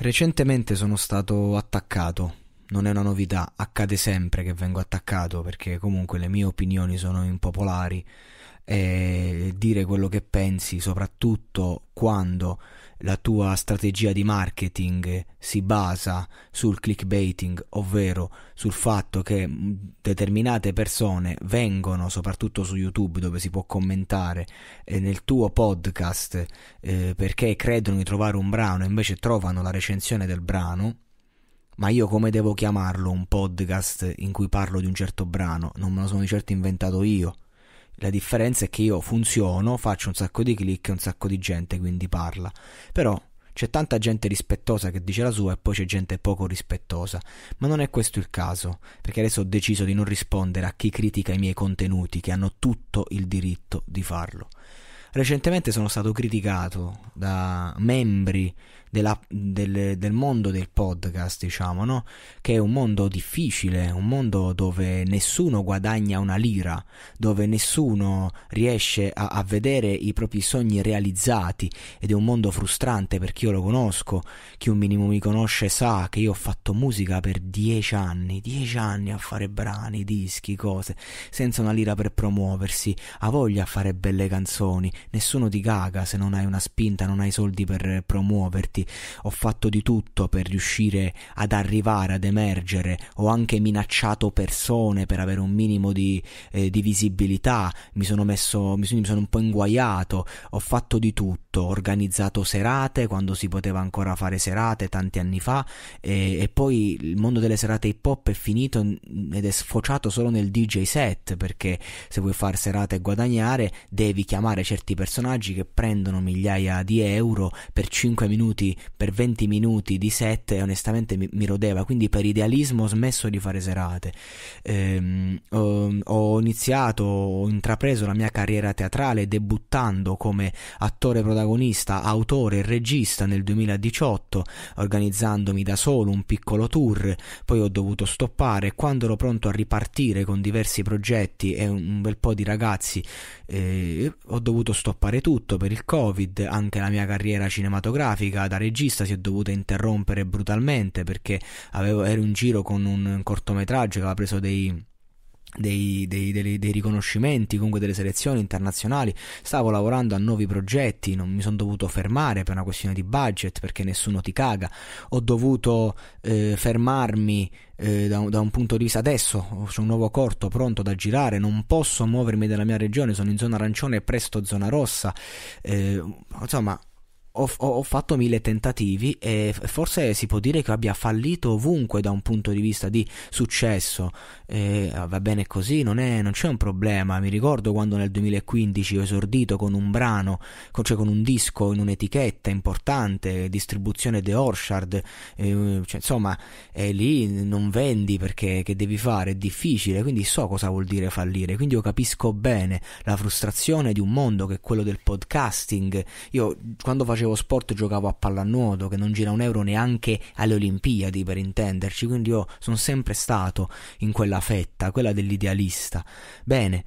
Recentemente sono stato attaccato, non è una novità, accade sempre che vengo attaccato perché comunque le mie opinioni sono impopolari e dire quello che pensi, soprattutto quando la tua strategia di marketing si basa sul clickbaiting, ovvero sul fatto che determinate persone vengono, soprattutto su YouTube dove si può commentare, eh, nel tuo podcast eh, perché credono di trovare un brano e invece trovano la recensione del brano. Ma io come devo chiamarlo un podcast in cui parlo di un certo brano? Non me lo sono di certo inventato io. La differenza è che io funziono, faccio un sacco di click e un sacco di gente quindi parla. Però c'è tanta gente rispettosa che dice la sua e poi c'è gente poco rispettosa. Ma non è questo il caso, perché adesso ho deciso di non rispondere a chi critica i miei contenuti, che hanno tutto il diritto di farlo. Recentemente sono stato criticato da membri della, del, del, mondo del podcast, diciamo, no? Che è un mondo difficile, un mondo dove nessuno guadagna una lira, dove nessuno riesce a, a vedere i propri sogni realizzati ed è un mondo frustrante perché io lo conosco, chi un minimo mi conosce sa che io ho fatto musica per dieci anni, dieci anni a fare brani, dischi, cose, senza una lira per promuoversi, ha voglia a fare belle canzoni, nessuno ti caga se non hai una spinta, non hai soldi per promuoverti avanti, ho fatto di tutto per riuscire ad arrivare, ad emergere, ho anche minacciato persone per avere un minimo di, eh, di visibilità, mi sono messo, mi sono, mi sono un po' inguaiato, ho fatto di tutto, ho organizzato serate quando si poteva ancora fare serate tanti anni fa. E, e poi il mondo delle serate hip hop è finito ed è sfociato solo nel DJ set perché se vuoi fare serate e guadagnare devi chiamare certi personaggi che prendono migliaia di euro per 5 minuti per 20 minuti di set e onestamente mi, mi, rodeva, quindi per idealismo ho smesso di fare serate. Ehm, ho, ho, iniziato, ho intrapreso la mia carriera teatrale debuttando come attore protagonista, autore e regista nel 2018, organizzandomi da solo un piccolo tour, poi ho dovuto stoppare quando ero pronto a ripartire con diversi progetti e un bel po' di ragazzi eh, ho dovuto stoppare tutto per il covid, anche la mia carriera cinematografica da regista si è dovuta interrompere brutalmente perché avevo, ero in giro con un cortometraggio che aveva preso dei dei, dei, dei, dei, riconoscimenti, comunque delle selezioni internazionali. Stavo lavorando a nuovi progetti, non mi sono dovuto fermare per una questione di budget perché nessuno ti caga. Ho dovuto eh, fermarmi eh, da, da, un punto di vista. Adesso c'è un nuovo corto pronto da girare, non posso muovermi dalla mia regione, sono in zona arancione e presto zona rossa. Eh, insomma, ho, ho, fatto mille tentativi e forse si può dire che abbia fallito ovunque da un punto di vista di successo. Eh, va bene così, non, è, non, c'è un problema. Mi ricordo quando nel 2015 ho esordito con un brano, cioè con un disco in un'etichetta importante, distribuzione The Orchard. Eh, cioè, insomma, eh, lì non vendi perché che devi fare, è difficile, quindi so cosa vuol dire fallire. Quindi io capisco bene la frustrazione di un mondo che è quello del podcasting. Io quando facevo facevo sport giocavo a pallanuoto che non gira un euro neanche alle Olimpiadi per intenderci, quindi io sono sempre stato in quella fetta, quella dell'idealista. Bene,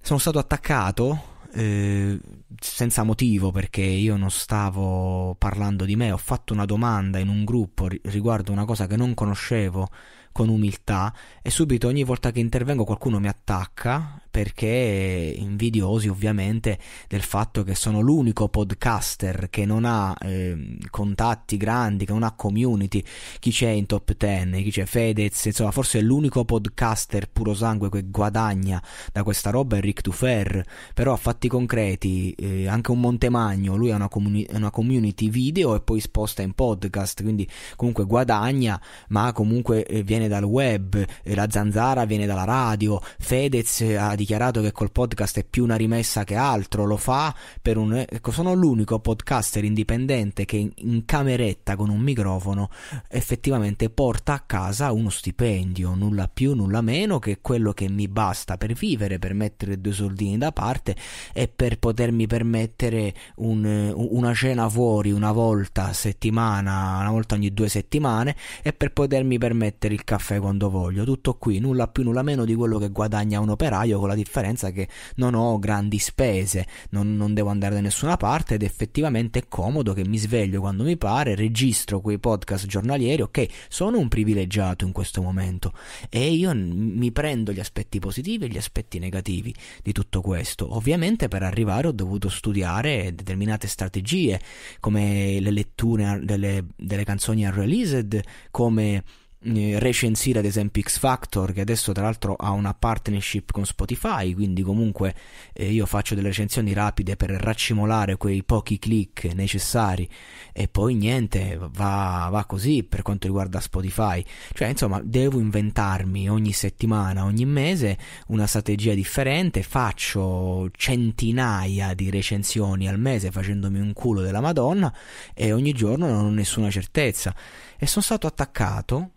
sono stato attaccato eh, senza motivo perché io non stavo parlando di me, ho fatto una domanda in un gruppo riguardo una cosa che non conoscevo con umiltà e subito ogni volta che intervengo qualcuno mi attacca perché invidiosi ovviamente del fatto che sono l'unico podcaster che non ha eh, contatti grandi, che non ha community, chi c'è in top 10, chi c'è? Fedez, insomma forse è l'unico podcaster puro sangue che guadagna da questa roba è Rick Dufer, però a fatti concreti eh, anche un Montemagno, lui ha una, comuni- una community video e poi sposta in podcast, quindi comunque guadagna ma comunque eh, viene dal web, eh, la zanzara viene dalla radio, Fedez ha di dichiarato che col podcast è più una rimessa che altro, lo fa per un... Ecco, sono l'unico podcaster indipendente che in, cameretta con un microfono effettivamente porta a casa uno stipendio, nulla più, nulla meno che quello che mi basta per vivere, per mettere due soldini da parte e per potermi permettere un, una cena fuori una volta a settimana, una volta ogni due settimane e per potermi permettere il caffè quando voglio. Tutto qui, nulla più, nulla meno di quello che guadagna un operaio con la differenza che non ho grandi spese, non, non devo andare da nessuna parte ed effettivamente è comodo che mi sveglio quando mi pare, registro quei podcast giornalieri, ok, sono un privilegiato in questo momento e io mi prendo gli aspetti positivi e gli aspetti negativi di tutto questo. Ovviamente per arrivare ho dovuto studiare determinate strategie come le letture delle, delle canzoni unreleased, come recensire ad esempio X Factor che adesso tra l'altro ha una partnership con Spotify quindi comunque eh, io faccio delle recensioni rapide per raccimolare quei pochi click necessari e poi niente va, va così per quanto riguarda Spotify. Cioè insomma devo inventarmi ogni settimana ogni mese una strategia differente faccio centinaia di recensioni al mese facendomi un culo della madonna e ogni giorno non ho nessuna certezza e sono stato attaccato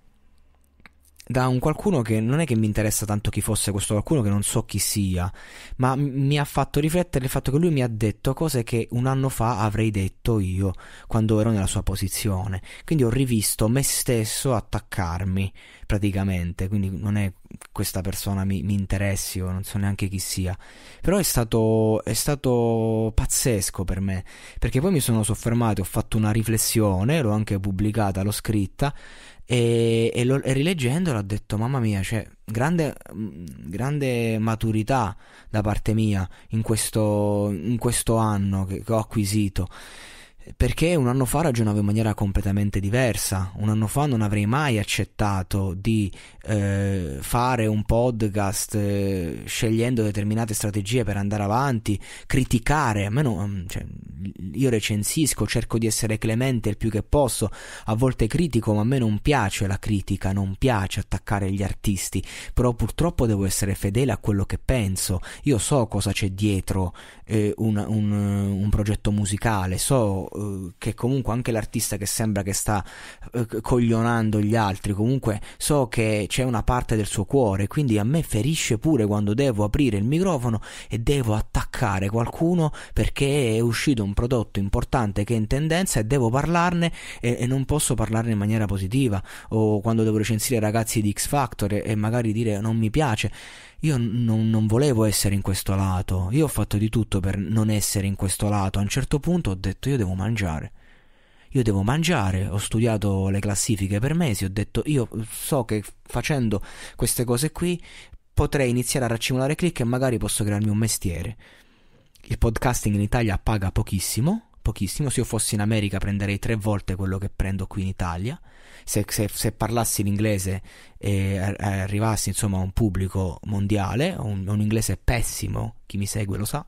da un qualcuno che non è che mi interessa tanto chi fosse questo qualcuno che non so chi sia, ma mi ha fatto riflettere il fatto che lui mi ha detto cose che un anno fa avrei detto io quando ero nella sua posizione. Quindi ho rivisto me stesso attaccarmi praticamente, quindi non è questa persona mi, mi interessi o non so neanche chi sia. Però è stato, è stato pazzesco per me, perché poi mi sono soffermato, ho fatto una riflessione, l'ho anche pubblicata, l'ho scritta e, e, lo, e rileggendolo ho detto mamma mia cioè, grande, grande maturità da parte mia in questo, in questo anno che, che ho acquisito perché un anno fa ragionavo in maniera completamente diversa. Un anno fa non avrei mai accettato di eh, fare un podcast eh, scegliendo determinate strategie per andare avanti, criticare. A me non, cioè, io recensisco, cerco di essere clemente il più che posso, a volte critico, ma a me non piace la critica, non piace attaccare gli artisti, però purtroppo devo essere fedele a quello che penso. Io so cosa c'è dietro eh, un, un, un progetto musicale, so eh, che comunque anche l'artista che sembra che sta eh, coglionando gli altri, comunque so che c'è una parte del suo cuore, quindi a me ferisce pure quando devo aprire il microfono e devo attaccare qualcuno perché è uscito un prodotto importante che è in tendenza e devo parlarne e, e non posso parlarne in maniera positiva. O quando devo recensire ragazzi di X Factor e, e magari dire non mi piace io non, non, volevo essere in questo lato, io ho fatto di tutto per non essere in questo lato. A un certo punto ho detto io devo mangiare. Io devo mangiare, ho studiato le classifiche per mesi, ho detto io so che facendo queste cose qui potrei iniziare a raccimolare click e magari posso crearmi un mestiere. Il podcasting in Italia paga pochissimo, pochissimo, se io fossi in America prenderei tre volte quello che prendo qui in Italia. Se, se, se parlassi l'inglese e arrivassi insomma a un pubblico mondiale, un, un inglese pessimo, chi mi segue lo sa,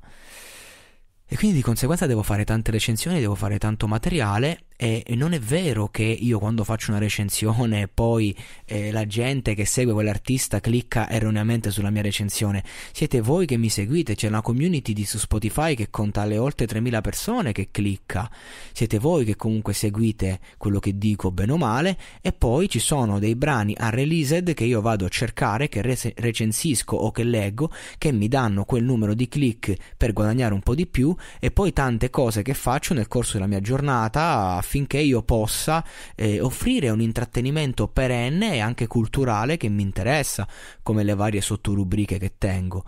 e quindi di conseguenza devo fare tante recensioni, devo fare tanto materiale e non è vero che io quando faccio una recensione poi eh, la gente che segue quell'artista clicca erroneamente sulla mia recensione. Siete voi che mi seguite, c'è una community di su Spotify che conta le oltre 3000 persone che clicca. Siete voi che comunque seguite quello che dico bene o male e poi ci sono dei brani unreleased che io vado a cercare, che re- recensisco o che leggo, che mi danno quel numero di click per guadagnare un po' di più e poi tante cose che faccio nel corso della mia giornata affinché io possa eh, offrire un intrattenimento perenne e anche culturale che mi interessa, come le varie sottorubriche che tengo.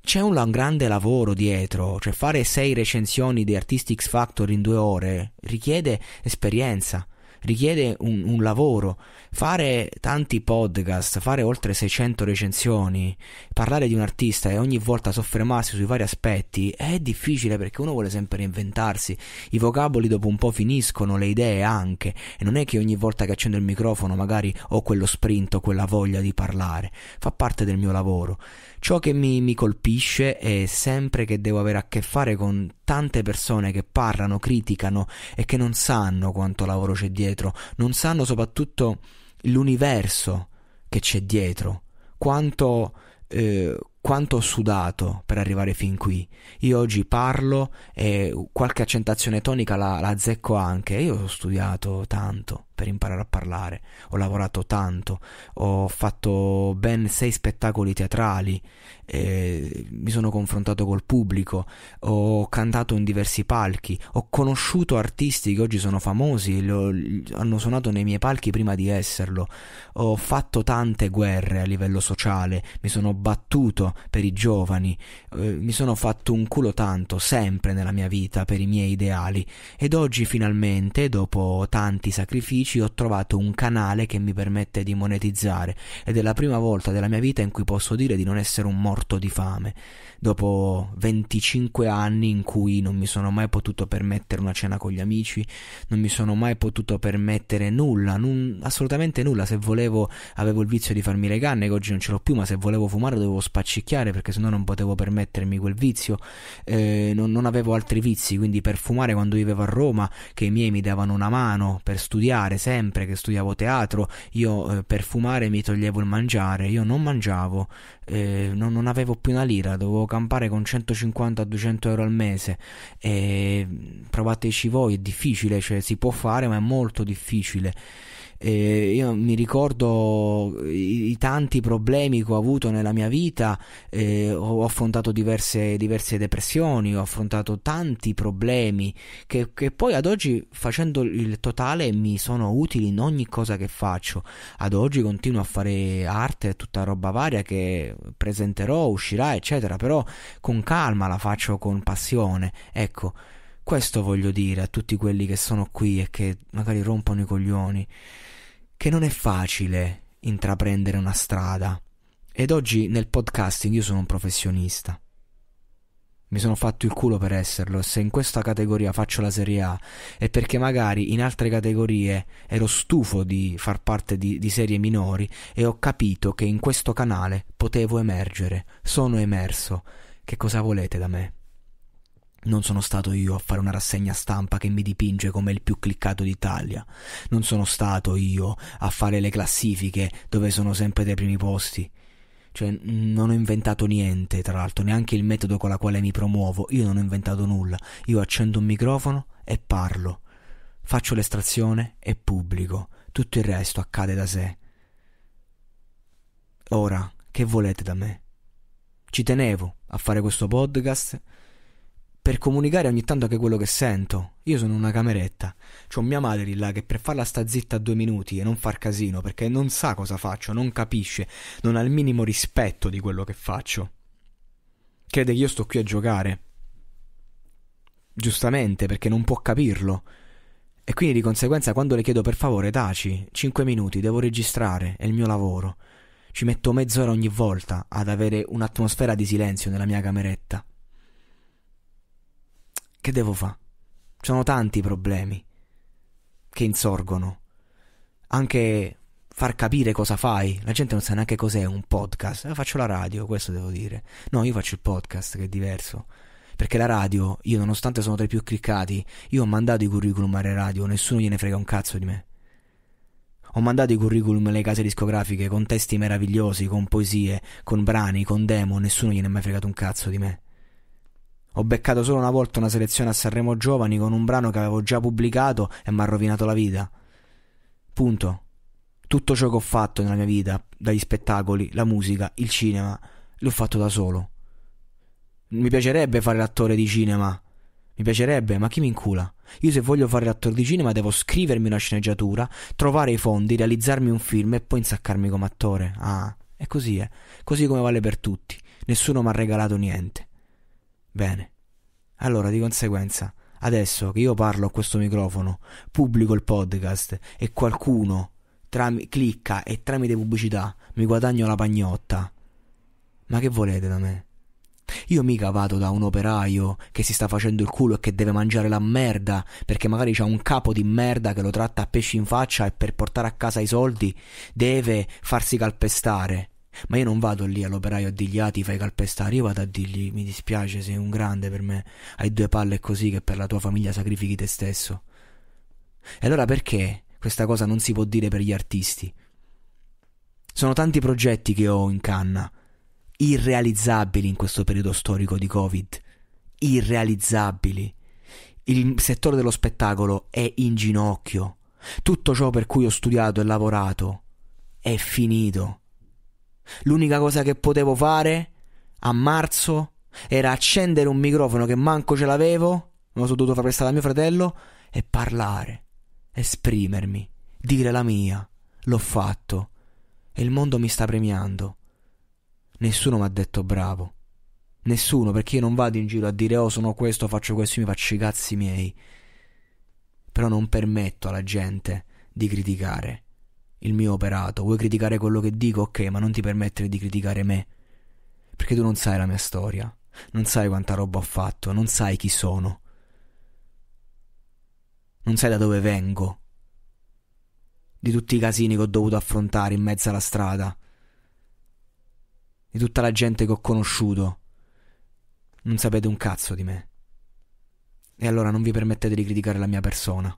C'è un grande lavoro dietro, cioè fare sei recensioni di Artistic Factor in due ore richiede esperienza richiede un, un, lavoro. Fare tanti podcast, fare oltre 600 recensioni, parlare di un artista e ogni volta soffermarsi sui vari aspetti è difficile perché uno vuole sempre reinventarsi. I vocaboli dopo un po' finiscono, le idee anche. E non è che ogni volta che accendo il microfono magari ho quello sprint o quella voglia di parlare. Fa parte del mio lavoro. Ciò che mi, mi, colpisce è sempre che devo avere a che fare con tante persone che parlano, criticano e che non sanno quanto lavoro c'è dietro, non sanno soprattutto l'universo che c'è dietro, quanto, eh, quanto ho sudato per arrivare fin qui. Io oggi parlo e qualche accentazione tonica la, la azzecco anche, io ho studiato tanto. Per imparare a parlare, ho lavorato tanto, ho fatto ben sei spettacoli teatrali, eh, mi sono confrontato col pubblico, ho cantato in diversi palchi, ho conosciuto artisti che oggi sono famosi, lo, hanno suonato nei miei palchi prima di esserlo, ho fatto tante guerre a livello sociale, mi sono battuto per i giovani, eh, mi sono fatto un culo tanto, sempre nella mia vita, per i miei ideali, ed oggi finalmente, dopo tanti sacrifici, amici ho trovato un canale che mi permette di monetizzare ed è la prima volta della mia vita in cui posso dire di non essere un morto di fame. Dopo 25 anni in cui non mi sono mai potuto permettere una cena con gli amici, non mi sono mai potuto permettere nulla, non, assolutamente nulla. Se volevo avevo il vizio di farmi le canne, che oggi non ce l'ho più, ma se volevo fumare dovevo spaccicchiare perché sennò non potevo permettermi quel vizio. Eh, non, non avevo altri vizi, quindi per fumare quando vivevo a Roma, che i miei mi davano una mano per studiare, fumare sempre che studiavo teatro, io eh, per fumare mi toglievo il mangiare, io non mangiavo, eh, non, non, avevo più una lira, dovevo campare con 150-200 euro al mese. E provateci voi, è difficile, cioè si può fare ma è molto difficile. Eh, io mi ricordo i, i, tanti problemi che ho avuto nella mia vita, eh, ho affrontato diverse, diverse, depressioni, ho affrontato tanti problemi che, che, poi ad oggi facendo il totale mi sono utili in ogni cosa che faccio. Ad oggi continuo a fare arte e tutta roba varia che presenterò, uscirà, eccetera, però con calma la faccio con passione. Ecco. Questo voglio dire a tutti quelli che sono qui e che magari rompono i coglioni che non è facile intraprendere una strada. Ed oggi nel podcasting io sono un professionista. Mi sono fatto il culo per esserlo se in questa categoria faccio la Serie A è perché magari in altre categorie ero stufo di far parte di, di serie minori e ho capito che in questo canale potevo emergere. Sono emerso. Che cosa volete da me? Non sono stato io a fare una rassegna stampa che mi dipinge come il più cliccato d'Italia. Non sono stato io a fare le classifiche dove sono sempre dai primi posti. Cioè, non ho inventato niente, tra l'altro, neanche il metodo con la quale mi promuovo. Io non ho inventato nulla. Io accendo un microfono e parlo. Faccio l'estrazione e pubblico. Tutto il resto accade da sé. Ora, che volete da me? Ci tenevo a fare questo podcast per comunicare ogni tanto anche quello che sento. Io sono una cameretta. C'ho mia madre lì là che per farla sta zitta due minuti e non far casino perché non sa cosa faccio, non capisce, non ha il minimo rispetto di quello che faccio. Crede che io sto qui a giocare. Giustamente, perché non può capirlo. E quindi di conseguenza quando le chiedo per favore taci, cinque minuti, devo registrare, è il mio lavoro. Ci metto mezz'ora ogni volta ad avere un'atmosfera di silenzio nella mia cameretta. Che devo fare? Ci sono tanti problemi che insorgono. Anche far capire cosa fai. La gente non sa neanche cos'è un podcast. Io eh, faccio la radio, questo devo dire. No, io faccio il podcast, che è diverso. Perché la radio, io nonostante sono tra i più cliccati, io ho mandato i curriculum alle radio, nessuno gliene frega un cazzo di me. Ho mandato i curriculum alle case discografiche con testi meravigliosi, con poesie, con brani, con demo, nessuno gliene è mai fregato un cazzo di me. Ho beccato solo una volta una selezione a Sanremo Giovani con un brano che avevo già pubblicato e mi ha rovinato la vita. Punto. Tutto ciò che ho fatto nella mia vita, dagli spettacoli, la musica, il cinema, l'ho fatto da solo. Mi piacerebbe fare l'attore di cinema. Mi piacerebbe, ma chi mi incula? Io se voglio fare l'attore di cinema devo scrivermi una sceneggiatura, trovare i fondi, realizzarmi un film e poi insaccarmi come attore. Ah, è così, eh. Così come vale per tutti. Nessuno mi ha regalato niente. Bene. Allora, di conseguenza, adesso che io parlo a questo microfono, pubblico il podcast e qualcuno tram- clicca e tramite pubblicità mi guadagno la pagnotta. Ma che volete da me? Io mica vado da un operaio che si sta facendo il culo e che deve mangiare la merda perché magari c'ha un capo di merda che lo tratta a pesci in faccia e per portare a casa i soldi deve farsi calpestare. Ma io non vado lì all'operaio a dirgli ah ti fai calpestare, io vado a dirgli mi dispiace, sei un grande per me, hai due palle così che per la tua famiglia sacrifichi te stesso. E allora perché questa cosa non si può dire per gli artisti? Sono tanti progetti che ho in canna, irrealizzabili in questo periodo storico di Covid, irrealizzabili. Il settore dello spettacolo è in ginocchio Tutto ciò per cui ho studiato e lavorato è finito. L'unica cosa che potevo fare a marzo era accendere un microfono che manco ce l'avevo, me lo sono dovuto far prestare a mio fratello, e parlare, esprimermi, dire la mia. L'ho fatto. E il mondo mi sta premiando. Nessuno mi ha detto bravo. Nessuno, perché io non vado in giro a dire oh sono questo, faccio questo, mi faccio i cazzi miei. Però non permetto alla gente di criticare il mio operato. Vuoi criticare quello che dico? Ok, ma non ti permettere di criticare me. Perché tu non sai la mia storia. Non sai quanta roba ho fatto, non sai chi sono. Non sai da dove vengo. Di tutti i casini che ho dovuto affrontare in mezzo alla strada. Di tutta la gente che ho conosciuto. Non sapete un cazzo di me. E allora non vi permettete di criticare la mia persona.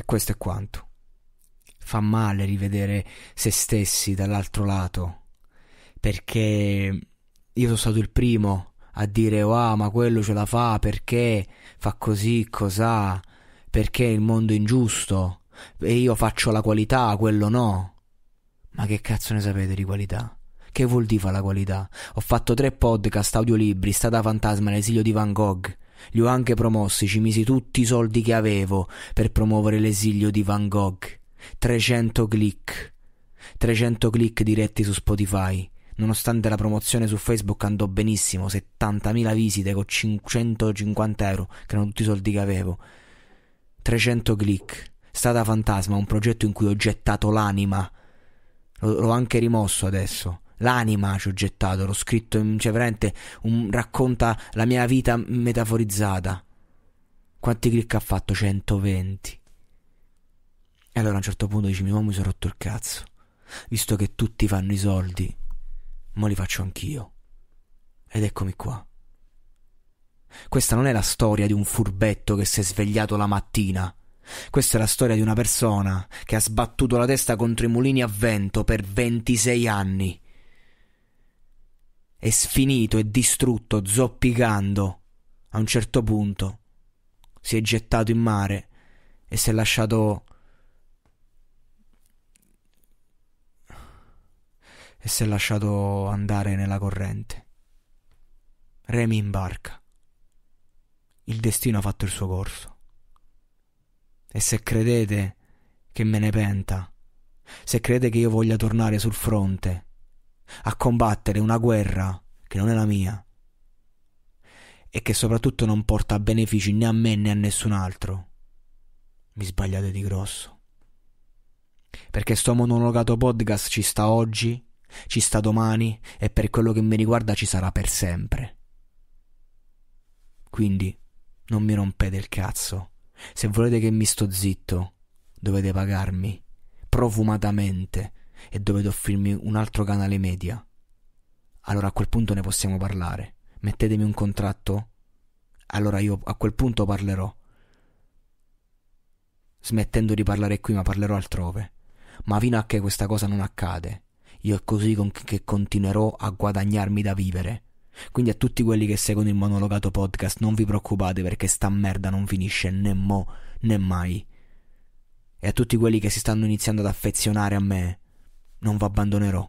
E questo è quanto. Fa male rivedere se stessi dall'altro lato. Perché io sono stato il primo a dire ah ma quello ce la fa perché fa così cos'ha? Perché il mondo è ingiusto? E io faccio la qualità quello no. Ma che cazzo ne sapete di qualità? Che vuol dire la qualità? Ho fatto tre podcast audiolibri stata fantasma l'esilio di Van Gogh li ho anche promossi ci misi tutti i soldi che avevo per promuovere l'esilio di Van Gogh 300 click 300 click diretti su Spotify Nonostante la promozione su Facebook andò benissimo, 70.000 visite con 550 euro, che erano tutti i soldi che avevo. 300 click. Stata Fantasma, un progetto in cui ho gettato l'anima. l'ho anche rimosso adesso. L'anima ci ho gettato, l'ho scritto in, cioè veramente un, racconta la mia vita metaforizzata. Quanti click ha fatto? 120. E allora a un certo punto dici, mio uomo mi sono rotto il cazzo. Visto che tutti fanno i soldi, ma li faccio anch'io. Ed eccomi qua. Questa non è la storia di un furbetto che si è svegliato la mattina. Questa è la storia di una persona che ha sbattuto la testa contro i mulini a vento per 26 anni. È sfinito e distrutto, zoppicando. A un certo punto si è gettato in mare e si è lasciato e si è lasciato andare nella corrente. Remi in barca. Il destino ha fatto il suo corso. E se credete che me ne penta, se credete che io voglia tornare sul fronte a combattere una guerra che non è la mia e che soprattutto non porta benefici né a me né a nessun altro, mi sbagliate di grosso. Perché sto monologato podcast ci sta oggi ci sta domani e per quello che mi riguarda ci sarà per sempre. Quindi non mi rompete il cazzo. Se volete che mi sto zitto, dovete pagarmi profumatamente e dovete offrirmi un altro canale media. Allora a quel punto ne possiamo parlare. Mettetemi un contratto? Allora io a quel punto parlerò. Smettendo di parlare qui, ma parlerò altrove. Ma fino a che questa cosa non accade, io è così che continuerò a guadagnarmi da vivere. Quindi a tutti quelli che seguono il monologato podcast non vi preoccupate perché sta merda non finisce né mo né mai. E a tutti quelli che si stanno iniziando ad affezionare a me non vi abbandonerò.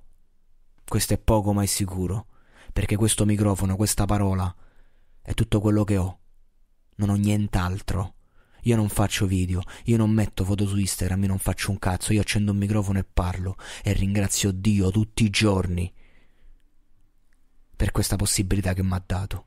Questo è poco ma è sicuro, perché questo microfono, questa parola è tutto quello che ho. Non ho nient'altro. Io non faccio video, io non metto foto su Instagram, io non faccio un cazzo, io accendo un microfono e parlo e ringrazio Dio tutti i giorni per questa possibilità che mi ha dato.